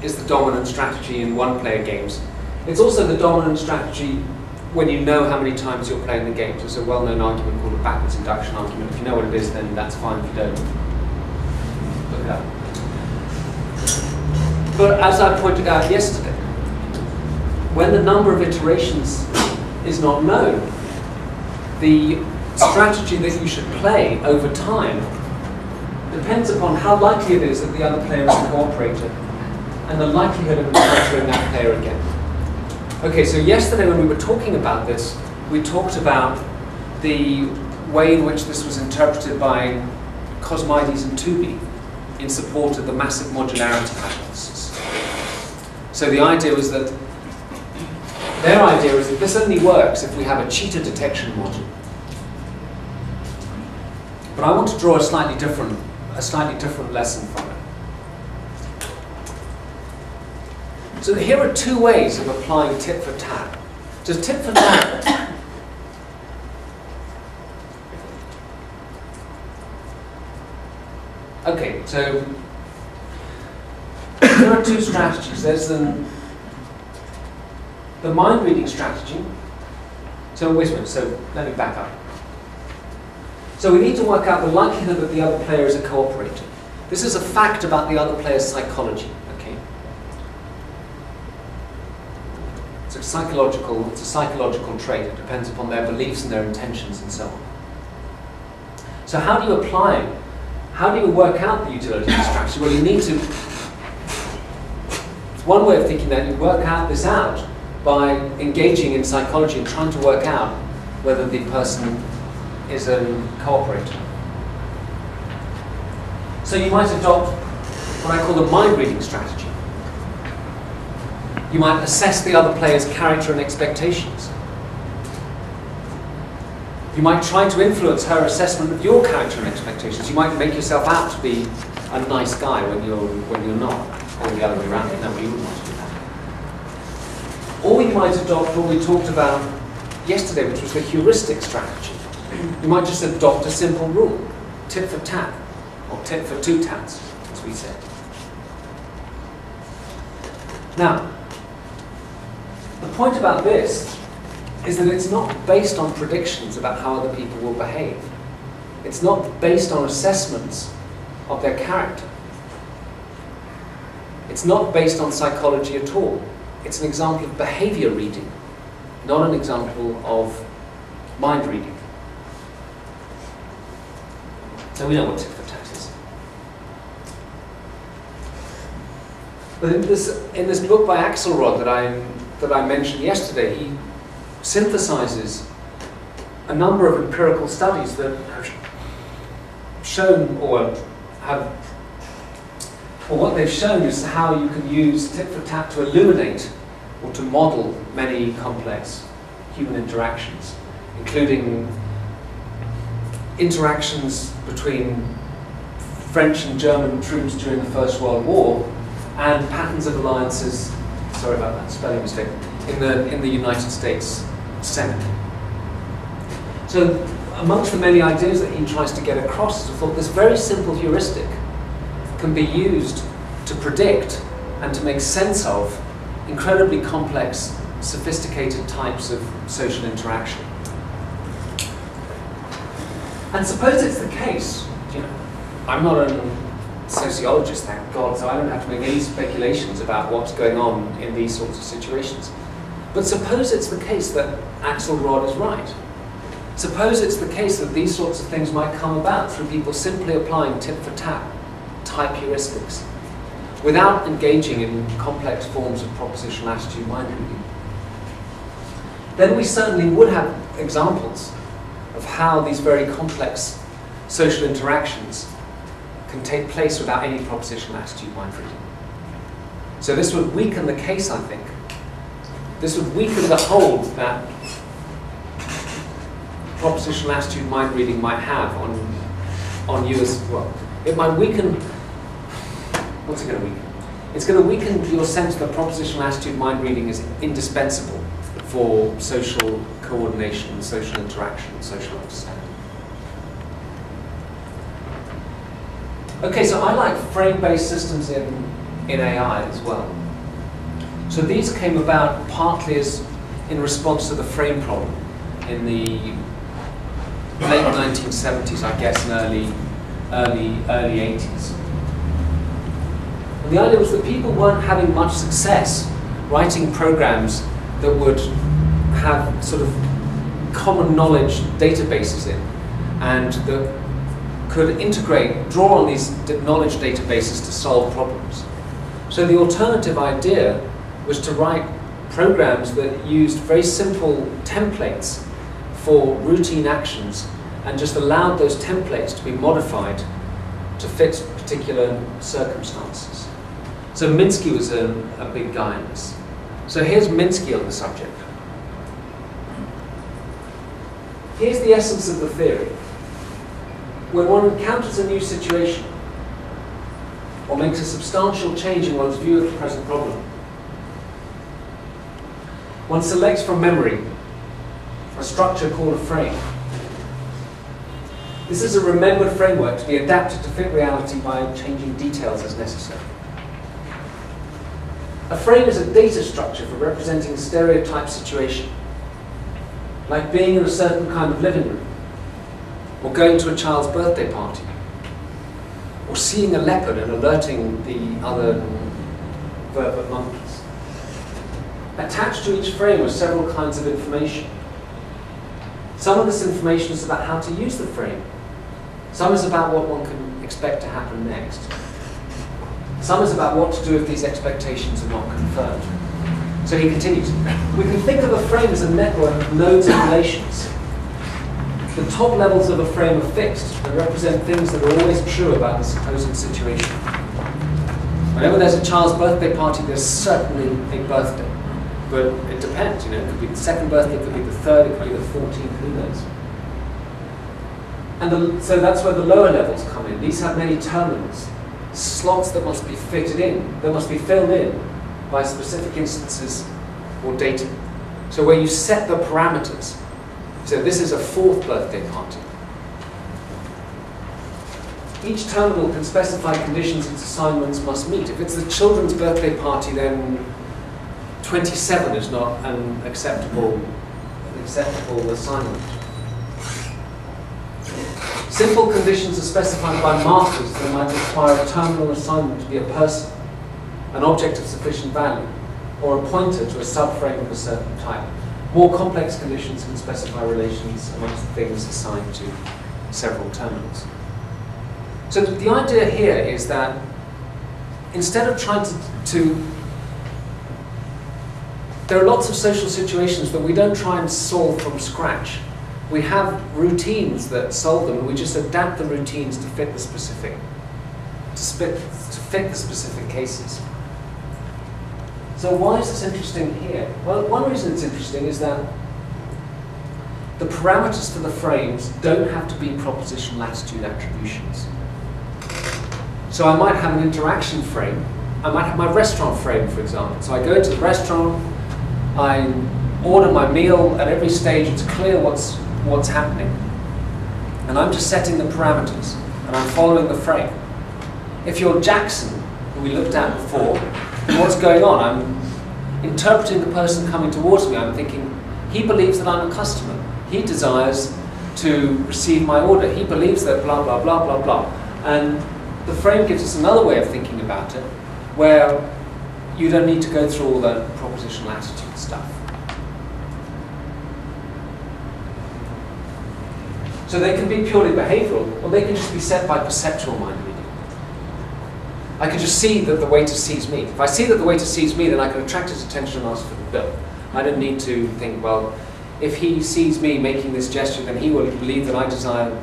is the dominant strategy in one-player games. It's also the dominant strategy when you know how many times you're playing the game. There's a well-known argument called a backwards induction argument. If you know what it is, then that's fine. If you don't, look it up. But as I pointed out yesterday, when the number of iterations is not known, the strategy that you should play over time depends upon how likely it is that the other player is a cooperator and the likelihood of encountering that player again. Okay, so yesterday when we were talking about this, we talked about the way in which this was interpreted by Cosmides and Tooby in support of the massive modularity hypothesis. So the idea was that their idea is that this only works if we have a cheater detection module. But I want to draw a slightly different, a slightly different lesson from it. So here are two ways of applying tit for tat. So tit for tat. Okay, so there are two strategies. There's the, the mind reading strategy. So wait a minute, so let me back up. So we need to work out the likelihood that the other player is a cooperator. This is a fact about the other player's psychology, okay? It's a psychological, it's a psychological trait. It depends upon their beliefs and their intentions and so on. So how do you apply, how do you work out the utility of the strategy? Well, you need to, It's one way of thinking that you work out this out by engaging in psychology and trying to work out whether the person is a cooperator. So you might adopt what I call the mind reading strategy. You might assess the other player's character and expectations. You might try to influence her assessment of your character and expectations. You might make yourself out to be a nice guy when you're when you're not, or the other way around. No, you wouldn't want to you might adopt what we talked about yesterday, which was the heuristic strategy. You might just adopt a simple rule, tit for tat. or tit for two tats, as we said. Now, the point about this is that it's not based on predictions about how other people will behave. It's not based on assessments of their character. It's not based on psychology at all. It's an example of behavior reading, not an example of mind reading. So we know what tit for tat is. But in this, in this book by Axelrod that I, that I mentioned yesterday, he synthesizes a number of empirical studies that have shown or have well, what they've shown is how you can use tit for tat to illuminate or to model many complex human interactions, including interactions between French and German troops during the First World War and patterns of alliances, sorry about that spelling mistake, in the, in the United States Senate. So amongst the many ideas that he tries to get across is thought this very simple heuristic can be used to predict and to make sense of incredibly complex, sophisticated types of social interaction. And suppose it's the case, you know, I'm not a sociologist, thank God, so I don't have to make any speculations about what's going on in these sorts of situations. But suppose it's the case that Axelrod is right. Suppose it's the case that these sorts of things might come about through people simply applying tit for tat type heuristics without engaging in complex forms of propositional attitude mind reading. Then we certainly would have examples of how these very complex social interactions can take place without any propositional attitude mind reading. So this would weaken the case, I think. This would weaken the hold that propositional attitude mind reading might have on, on you as well. It might weaken What's it going to weaken? It's going to weaken your sense that propositional attitude mind reading is indispensable for social coordination, social interaction, social understanding. Okay, so I like frame-based systems in, in AI as well. So these came about partly as in response to the frame problem in the late 1970s, I guess, and early, early, early 80s. The idea was that people weren't having much success writing programs that would have sort of common knowledge databases in and that could integrate, draw on these knowledge databases to solve problems. So the alternative idea was to write programs that used very simple templates for routine actions and just allowed those templates to be modified to fit particular circumstances. So Minsky was a, a big guy in this. So here's Minsky on the subject. Here's the essence of the theory. When one encounters a new situation, or makes a substantial change in one's view of the present problem, one selects from memory a structure called a frame. This is a remembered framework to be adapted to fit reality by changing details as necessary. A frame is a data structure for representing a stereotype situation, like being in a certain kind of living room, or going to a child's birthday party, or seeing a leopard and alerting the other vervet monkeys. Attached to each frame are several kinds of information. Some of this information is about how to use the frame. Some is about what one can expect to happen next. Some is about what to do if these expectations are not confirmed. So he continues. We can think of a frame as a network of nodes and relations. The top levels of a frame are fixed and represent things that are always true about the supposed situation. Whenever there's a child's birthday party, there's certainly a birthday. But it depends, you know, it could be the second birthday, it could be the third, it could be the 14th, who knows. And the, so that's where the lower levels come in. These have many terminals slots that must be fitted in, that must be filled in by specific instances or data. So where you set the parameters. So this is a fourth birthday party. each terminal can specify conditions its assignments must meet. If it's the children's birthday party, then 27 is not an acceptable, an acceptable assignment. Simple conditions are specified by markers that might require a terminal assignment to be a person, an object of sufficient value, or a pointer to a subframe of a certain type. More complex conditions can specify relations amongst things assigned to several terminals. So the idea here is that instead of trying to, to there are lots of social situations that we don't try and solve from scratch. We have routines that solve them, and we just adapt the routines to fit the specific, to, spit, to fit the specific cases. So why is this interesting here? Well, one reason it's interesting is that the parameters for the frames don't have to be propositional attitude attributions. So I might have an interaction frame. I might have my restaurant frame, for example. So I go to the restaurant, I order my meal, at every stage it's clear what's, what's happening. And I'm just setting the parameters, and I'm following the frame. If you're Jackson, who we looked at before, what's going on? I'm interpreting the person coming towards me. I'm thinking, he believes that I'm a customer. He desires to receive my order. He believes that blah, blah, blah, blah, blah. And the frame gives us another way of thinking about it, where you don't need to go through all the propositional attitude stuff. So they can be purely behavioral, or they can just be set by perceptual mind reading. I can just see that the waiter sees me. If I see that the waiter sees me, then I can attract his attention and ask for the bill. I don't need to think, well, if he sees me making this gesture, then he will believe that I desire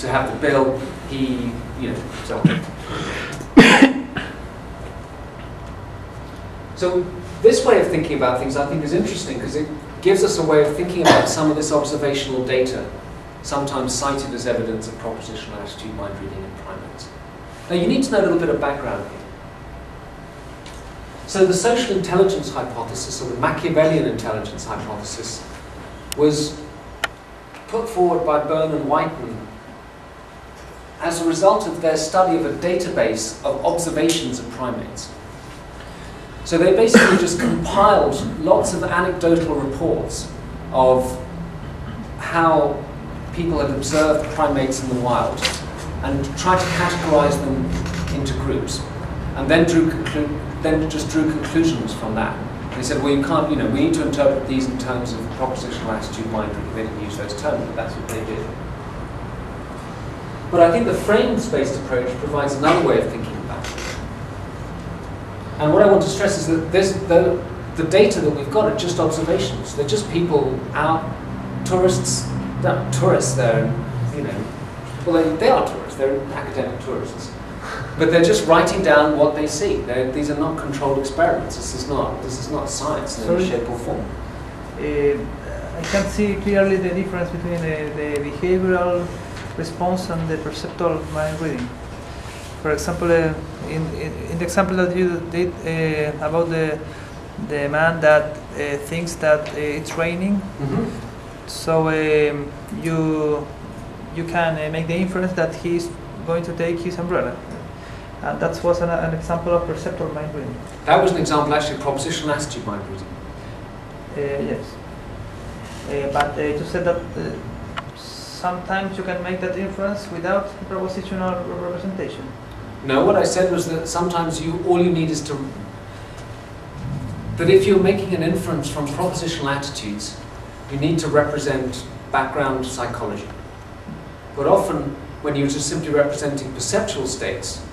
to have the bill. He, you know, so. so this way of thinking about things, I think, is interesting because it gives us a way of thinking about some of this observational data, sometimes cited as evidence of propositional attitude mind reading in primates. Now, you need to know a little bit of background here. So, the social intelligence hypothesis, or the Machiavellian intelligence hypothesis, was put forward by Byrne and Whiten as a result of their study of a database of observations of primates. So they basically just compiled lots of anecdotal reports of how people had observed primates in the wild and tried to categorize them into groups and then drew then just drew conclusions from that. They said, well, you can't, you know, we need to interpret these in terms of propositional attitude mind reading. They didn't use those terms, but that's what they did. But I think the frames-based approach provides another way of thinking about it. And what I want to stress is that this, the, the data that we've got are just observations. They're just people out, tourists, not tourists, they're, you know, well, they, they are tourists, they're academic tourists. But they're just writing down what they see. They're, these are not controlled experiments. This is not, this is not science in any shape or form. Uh, I can see clearly the difference between the, the behavioral response and the perceptual mind reading. For example, uh, in, in, in the example that you did uh, about the, the man that uh, thinks that uh, it's raining, so um, you, you can uh, make the inference that he's going to take his umbrella. And that was an, an example of perceptual mind reading. That was an example actually of propositional attitude mind reading. Uh, yes. Uh, but uh, you said that uh, sometimes you can make that inference without propositional representation. No, what I said was that sometimes you all you need is to that if you're making an inference from propositional attitudes, you need to represent background psychology. But often, when you're just simply representing perceptual states,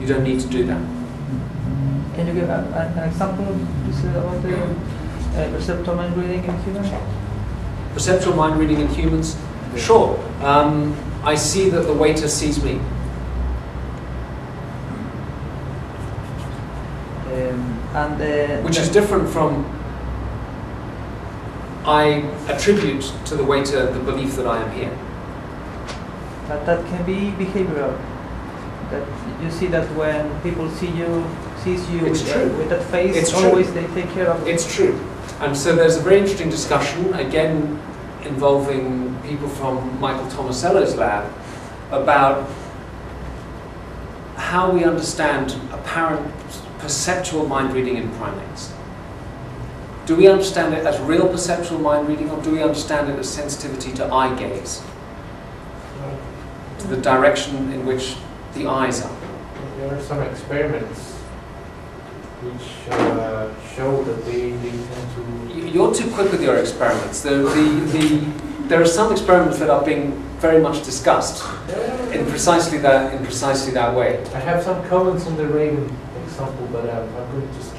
you don't need to do that. Can you give a, an example please, uh, about the uh, perceptual mind reading in humans? Perceptual mind reading in humans? Sure. Um, I see that the waiter sees me. Um, and uh, which is different from I attribute to the waiter the belief that I am here. But that can be behavioral. That you see that when people see you, sees you It's with, true. That, with that face, It's true. always they take care of it. It's true. And so there's a very interesting discussion, again involving people from Michael Tomasello's lab, about how we understand apparent perceptual mind reading in primates. Do we understand it as real perceptual mind reading or do we understand it as sensitivity to eye gaze? To the direction in which the eyes are. There are some experiments which uh, show that they, they tend to. You're too quick with your experiments. The, the, the, there are some experiments that are being very much discussed in precisely that, in precisely that way. I have some comments on the Raven example, but I'm, I'm going to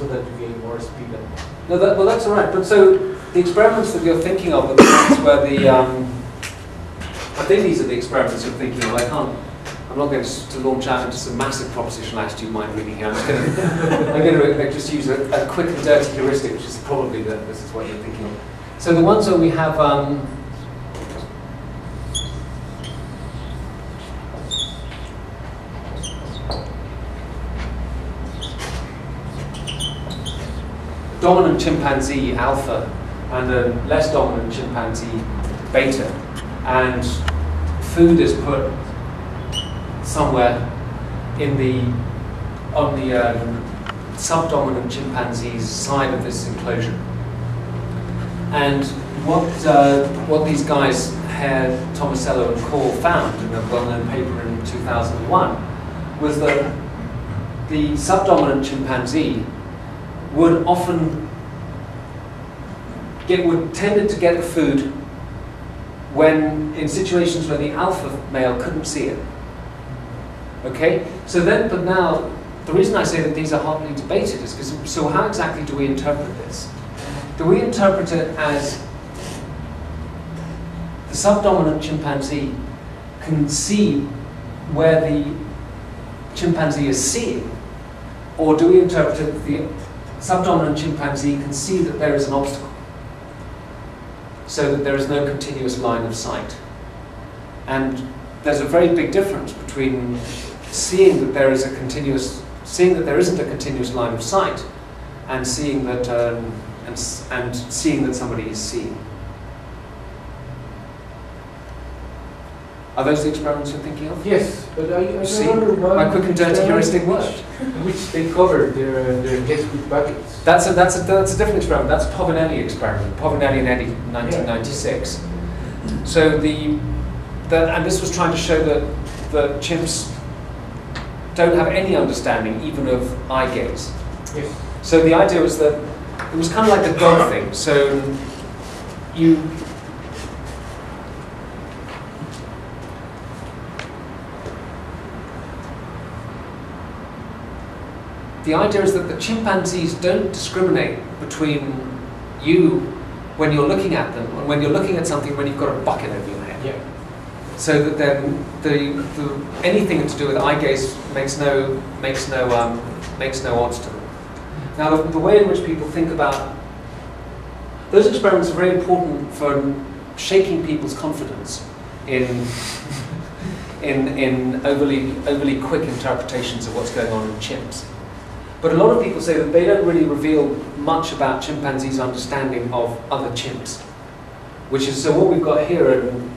so that you gain more speed. No, that, well, that's all right. But so the experiments that you're thinking of are the ones where the. Um, I think these are the experiments you're thinking of. I can't. I'm not going to, to launch out into some massive propositional attitude mind reading here. I'm just going to. I'm going to just use a, a quick and dirty heuristic, which is probably that this is what you're thinking of. So the ones where we have. Um, dominant chimpanzee alpha and a less dominant chimpanzee beta, and food is put somewhere in the on the um, subdominant chimpanzee's side of this enclosure. And what uh, what these guys, Hare, Tomasello, and Call found in a well-known paper in 2001 was that the subdominant chimpanzee would often get would tended to get the food when in situations where the alpha male couldn't see it. Okay, so then, but now the reason I say that these are hotly debated is because so how exactly do we interpret this? Do we interpret it as the subdominant chimpanzee can see where the chimpanzee is seeing, or do we interpret it the subdominant chimpanzee can see that there is an obstacle, so that there is no continuous line of sight. And there's a very big difference between seeing that there is a continuous, seeing that there isn't a continuous line of sight, and seeing that, um, and, and seeing that somebody is seeing. Are those the experiments you're thinking of? yes, but I, I See, remember one. my quick and dirty heuristic in worked. which, they covered their their heads with buckets. That's a, that's a, that's a different experiment. That's Povinelli experiment. Povinelli and Eddy, 1996. So the, the, and this was trying to show that, that chimps don't have any understanding even of eye gaze. Yes. So the idea was that it was kind of like the dog thing. So you the idea is that the chimpanzees don't discriminate between you when you're looking at them and when you're looking at something when you've got a bucket over your head. Yeah. So that then the, the anything to do with eye gaze makes no makes no um, makes no odds to them. Now the, the way in which people think about those experiments are very important for shaking people's confidence in in in overly overly quick interpretations of what's going on in chimps. But a lot of people say that they don't really reveal much about chimpanzees' understanding of other chimps. Which is so what we've got here an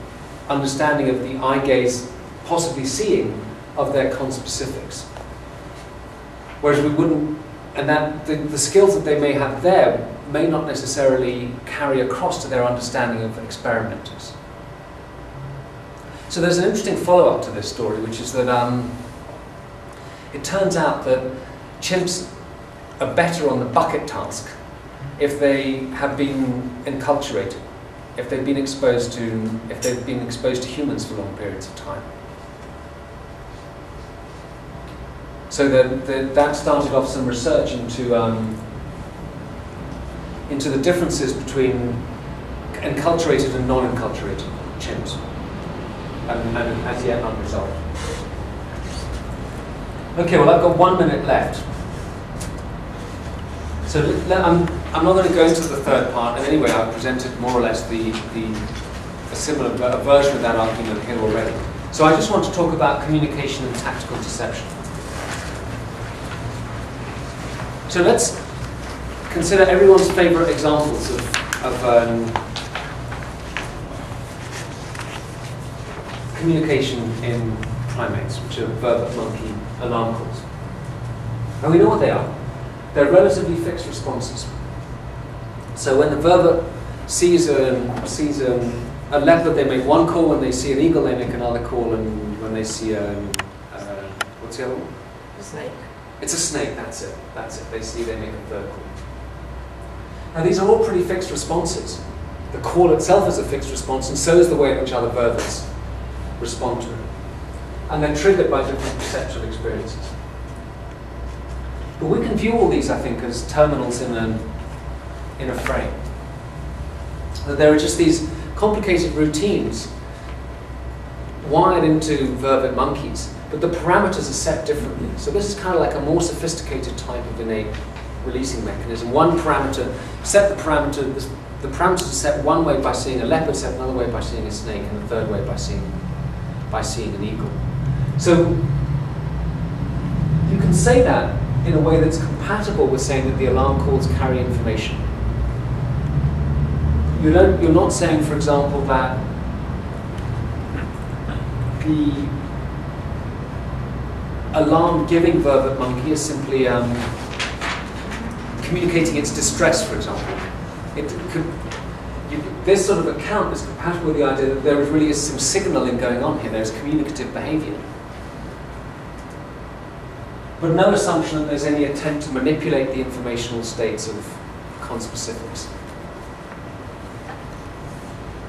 understanding of the eye gaze, possibly seeing of their conspecifics. Whereas we wouldn't, and that the, the skills that they may have there may not necessarily carry across to their understanding of experimenters. So there's an interesting follow-up to this story, which is that um, it turns out that chimps are better on the bucket task if they have been enculturated, if they've been exposed to, if they've been exposed to humans for long periods of time. So the, the, that started off some research into um, into the differences between enculturated and non-enculturated chimps, and, and as yet unresolved. Okay, well I've got one minute left. So I'm, I'm not going to go into the third part, and anyway I've presented more or less the, the a similar a version of that argument here already. So I just want to talk about communication and tactical deception. So let's consider everyone's favorite examples of, of um, communication in primates, which are vervet monkey alarm calls. And we know what they are. They're relatively fixed responses. So when the vervet sees a, sees a, a leopard, they make one call. When they see an eagle, they make another call. And when they see a, uh, what's the other one? A Snake. It's a snake, that's it. That's it. They see, they make a third call. Now these are all pretty fixed responses. The call itself is a fixed response, and so is the way in which other vervets respond to it. And they're triggered by different perceptual experiences. But we can view all these, I think, as terminals in a, in a frame. That there are just these complicated routines wired into vervet monkeys, but the parameters are set differently. So this is kind of like a more sophisticated type of innate releasing mechanism. One parameter, set the parameter, the parameters are set one way by seeing a leopard, set another way by seeing a snake, and the third way by seeing, by seeing an eagle. So you can say that in a way that's compatible with saying that the alarm calls carry information. You you're not saying, for example, that the alarm giving verb vervet monkey is simply um, communicating its distress, for example. It could, you, this sort of account is compatible with the idea that there really is some signaling going on here, there's communicative behavior. But no assumption that there's any attempt to manipulate the informational states of conspecifics.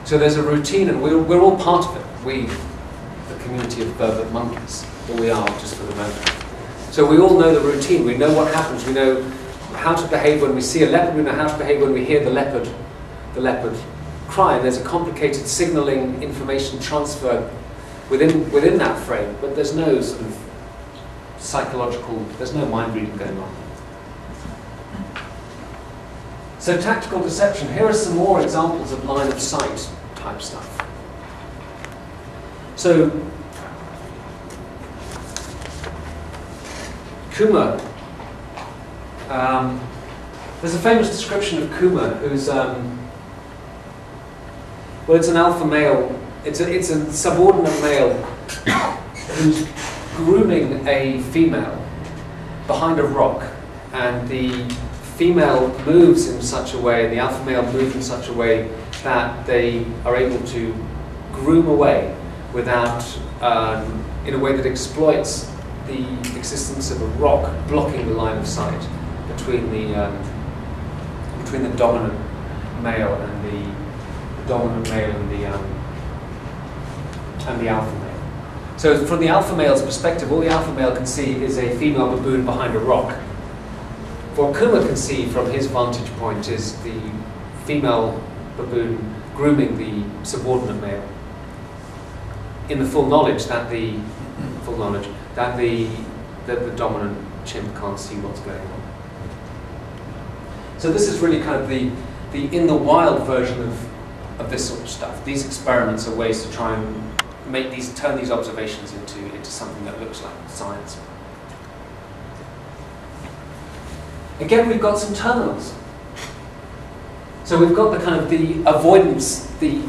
So there's a routine, and we're, we're all part of it. We, the community of vervet monkeys, or we are just for the moment. So we all know the routine. We know what happens. We know how to behave when we see a leopard. We know how to behave when we hear the leopard, the leopard cry. There's a complicated signaling information transfer within within that frame. But there's no sort of psychological. There's no mind reading going on. So tactical deception. Here are some more examples of line of sight type stuff. So Kummer. Um, there's a famous description of Kummer, who's um, well, it's an alpha male. It's a it's a subordinate male who's grooming a female behind a rock, and the female moves in such a way, and the alpha male moves in such a way that they are able to groom away without, um, in a way that exploits the existence of a rock blocking the line of sight between the um, between the dominant male and the, the dominant male and the um, and the alpha male. So from the alpha male's perspective, all the alpha male can see is a female baboon behind a rock. What Kummer can see from his vantage point is the female baboon grooming the subordinate male in the full knowledge that the full knowledge that the that the dominant chimp can't see what's going on. So this is really kind of the the in the wild version of of this sort of stuff. These experiments are ways to try and make these turn these observations into into something that looks like science. Again, we've got some terminals. So we've got the kind of the avoidance, the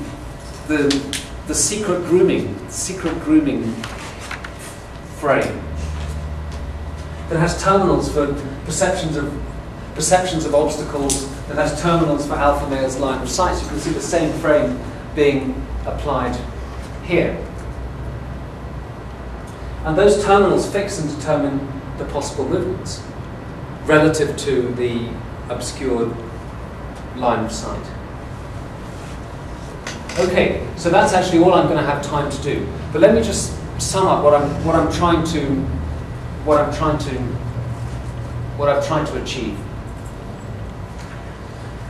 the the secret grooming, secret grooming frame that has terminals for perceptions of perceptions of obstacles, that has terminals for alpha male's line of sight. You can see the same frame being applied here. And those terminals fix and determine the possible movements relative to the obscured line of sight. Okay, so that's actually all I'm going to have time to do. But let me just sum up what I'm what I'm trying to what I'm trying to what I'm trying to achieve.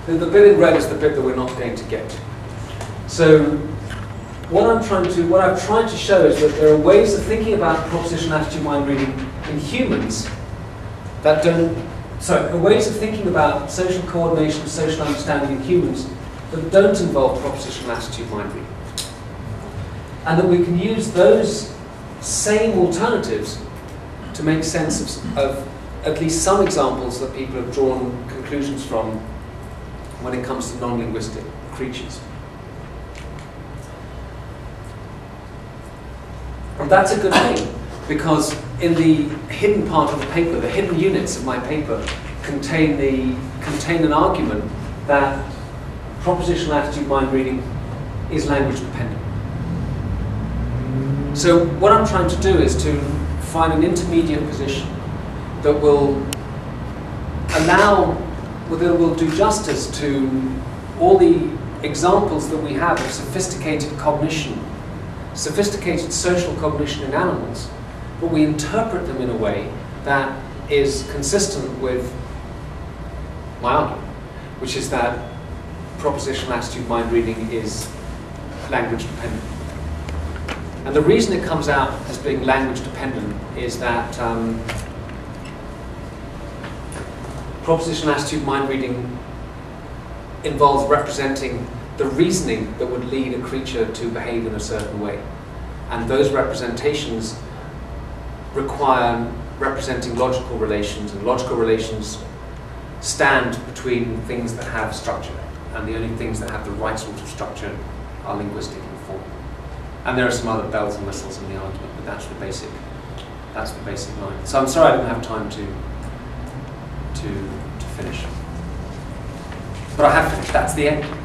The, the bit in red is the bit that we're not going to get. So what I'm trying to what I'm trying to show is that there are ways of thinking about proposition attitude mind reading in humans that don't sorry, ways of thinking about social coordination, social understanding in humans that don't involve propositional attitude mind reading. And that we can use those same alternatives to make sense of, of at least some examples that people have drawn conclusions from when it comes to non-linguistic creatures. And that's a good thing, because in the hidden part of the paper, the hidden units of my paper contain, the, contain an argument that propositional attitude mind reading is language dependent. So what I'm trying to do is to find an intermediate position that will allow, that will do justice to all the examples that we have of sophisticated cognition, sophisticated social cognition in animals, but we interpret them in a way that is consistent with my argument, which is that propositional attitude mind reading is language dependent. And the reason it comes out as being language dependent is that um, propositional attitude mind reading involves representing the reasoning that would lead a creature to behave in a certain way. And those representations require representing logical relations, and logical relations stand between things that have structure, and the only things that have the right sort of structure are linguistic in form. And there are some other bells and whistles in the argument, but that's the basic, that's the basic line. So I'm sorry I didn't have time to, to, to finish. But I have that's the end.